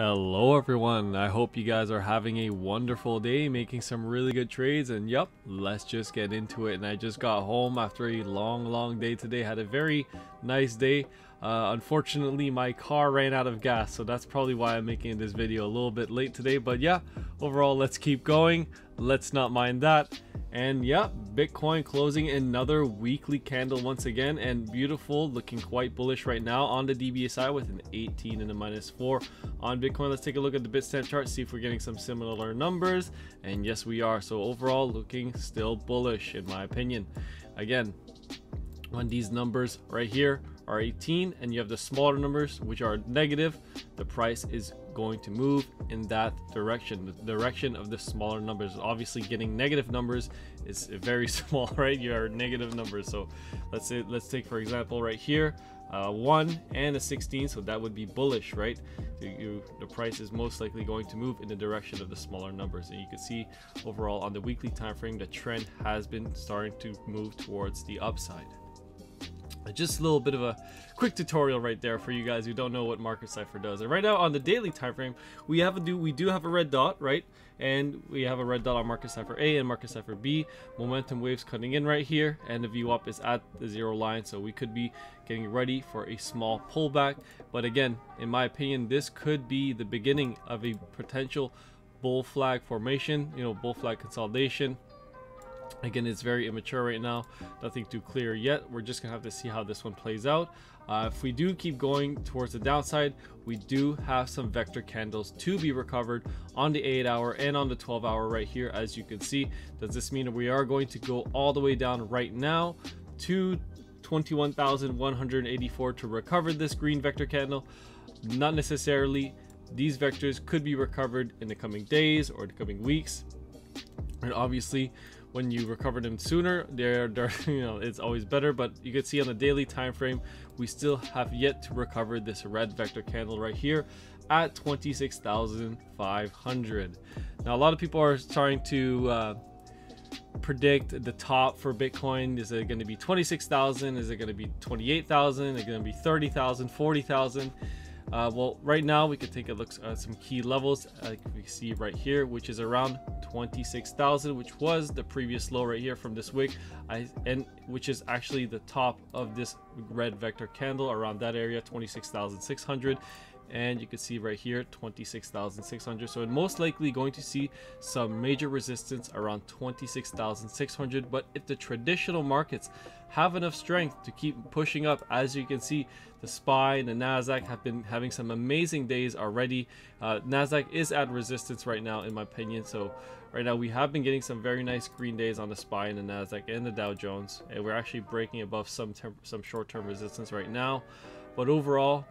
Hello everyone, I hope you guys are having a wonderful day, making some really good trades, and yep, let's just get into it. And I just got home after a long, long day today, had a very nice day. Uh, unfortunately, my car ran out of gas, so that's probably why I'm making this video a little bit late today. But yeah, overall, let's keep going. Let's not mind that. And yeah, Bitcoin closing another weekly candle once again and beautiful, looking quite bullish right now on the DBSI with an 18 and a minus 4 on Bitcoin. Let's take a look at the Bitstamp chart, see if we're getting some similar numbers. And yes, we are. So overall, looking still bullish in my opinion. Again, when these numbers right here are 18 and you have the smaller numbers which are negative the price is going to move in that direction. The direction of the smaller numbers. Obviously getting negative numbers is very small right? You are negative numbers. So let's say let's take for example right here uh, 1 and a 16 so that would be bullish right? You, you, the price is most likely going to move in the direction of the smaller numbers. And you can see overall on the weekly time frame the trend has been starting to move towards the upside Uh, just a little bit of a quick tutorial right there for you guys who don't know what market cipher does. And right now on the daily time frame we have a do we do have a red dot right? And we have a red dot on market cipher a and market cipher b. Momentum waves cutting in right here. And the VWAP is at the zero line so we could be getting ready for a small pullback. But again in my opinion this could be the beginning of a potential bull flag formation you know bull flag consolidation Again, it's very immature right now. Nothing too clear yet. We're just going to have to see how this one plays out. Uh, if we do keep going towards the downside, we do have some vector candles to be recovered on the 8 hour and on the 12 hour right here, as you can see. Does this mean we are going to go all the way down right now to 21,184 to recover this green vector candle? Not necessarily. These vectors could be recovered in the coming days or the coming weeks. And obviously, when you recover them sooner they're, they're you know it's always better but you can see on the daily time frame we still have yet to recover this red vector candle right here at 26,500 now a lot of people are starting to uh, predict the top for Bitcoin. Is it going to be 26,000? Is it going to be 28,000? Is it going to be 30,000, 40,000? Uh, well, right now we can take a look at some key levels, like we see right here, which is around 26,000, which was the previous low right here from this wick, I, and which is actually the top of this red vector candle around that area, 26,600 and you can see right here 26,600 so most likely going to see some major resistance around 26,600 but if the traditional markets have enough strength to keep pushing up as you can see the SPY and the Nasdaq have been having some amazing days already. Uh, Nasdaq is at resistance right now in my opinion. So right now we have been getting some very nice green days on the SPY and the Nasdaq and the Dow Jones. And we're actually breaking above some some short-term resistance right now. But overall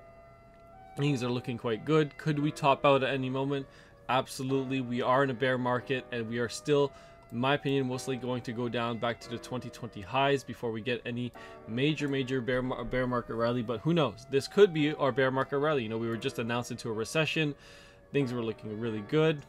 Things are looking quite good. Could we top out at any moment? Absolutely. We are in a bear market and we are still, in my opinion, mostly going to go down back to the 2020 highs before we get any major, major bear, bear market rally. But who knows? This could be our bear market rally. You know, we were just announced into a recession. Things were looking really good.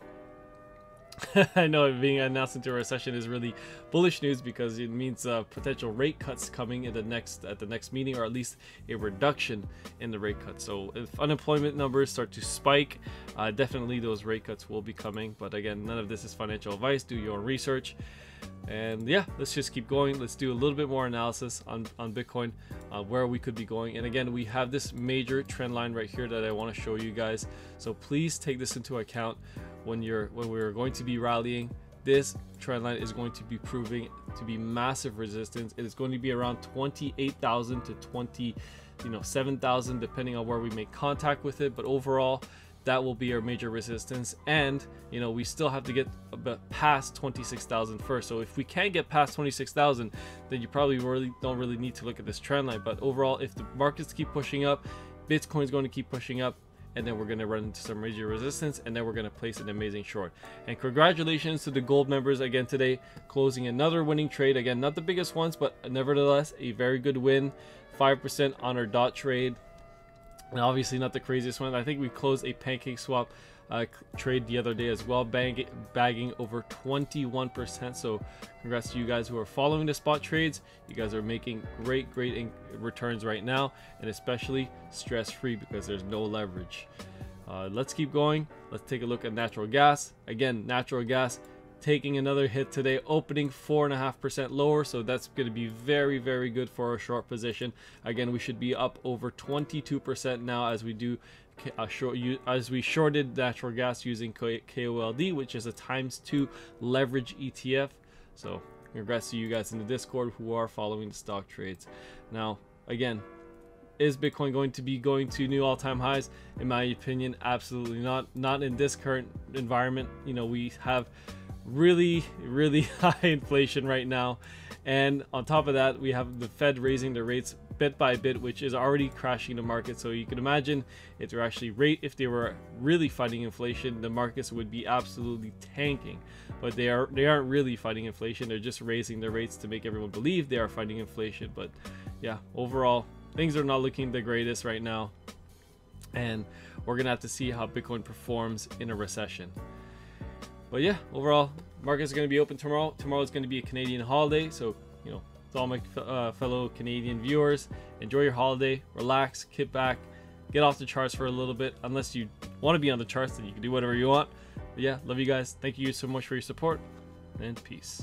I know being announced into a recession is really bullish news because it means uh, potential rate cuts coming in the next at the next meeting, or at least a reduction in the rate cuts. So if unemployment numbers start to spike, uh, definitely those rate cuts will be coming. But again, none of this is financial advice. Do your research. And yeah, let's just keep going. Let's do a little bit more analysis on, on Bitcoin, uh, where we could be going. And again, we have this major trend line right here that I want to show you guys. So please take this into account when you're when we're going to be rallying this trend line is going to be proving to be massive resistance. It is going to be around 28,000 to 20 you know 7,000 depending on where we make contact with it. But overall that will be our major resistance. And you know we still have to get past 26,000 first. So if we can't get past 26,000 then you probably really don't really need to look at this trend line. But overall if the markets keep pushing up Bitcoin is going to keep pushing up and then we're going to run into some major resistance and then we're going to place an amazing short. And congratulations to the gold members again today closing another winning trade. Again not the biggest ones but nevertheless a very good win. 5% on our dot trade. And obviously not the craziest one. I think we closed a pancake swap uh, trade the other day as well, bang, bagging over 21%. So congrats to you guys who are following the spot trades. You guys are making great, great returns right now, and especially stress-free because there's no leverage. Uh, let's keep going. Let's take a look at natural gas. Again, natural gas taking another hit today, opening 4.5% lower. So that's going to be very, very good for our short position. Again, we should be up over 22% now as we do uh, short, as we shorted natural gas using KOLD, which is a times two leverage ETF. So congrats to you guys in the Discord who are following the stock trades. Now, again, is Bitcoin going to be going to new all-time highs? In my opinion, absolutely not. Not in this current environment. You know, we have really, really high inflation right now. And on top of that, we have the Fed raising the rates bit by bit, which is already crashing the market. So you can imagine if they're actually rate, if they were really fighting inflation, the markets would be absolutely tanking. But they are they aren't really fighting inflation. They're just raising their rates to make everyone believe they are fighting inflation. But yeah, overall, things are not looking the greatest right now. And we're gonna have to see how Bitcoin performs in a recession. But yeah, overall, markets are going to be open tomorrow. Tomorrow is going to be a Canadian holiday, so you know, to all my uh, fellow Canadian viewers, enjoy your holiday, relax, kick back, get off the charts for a little bit. Unless you want to be on the charts, then you can do whatever you want. But yeah, love you guys. Thank you so much for your support, and peace.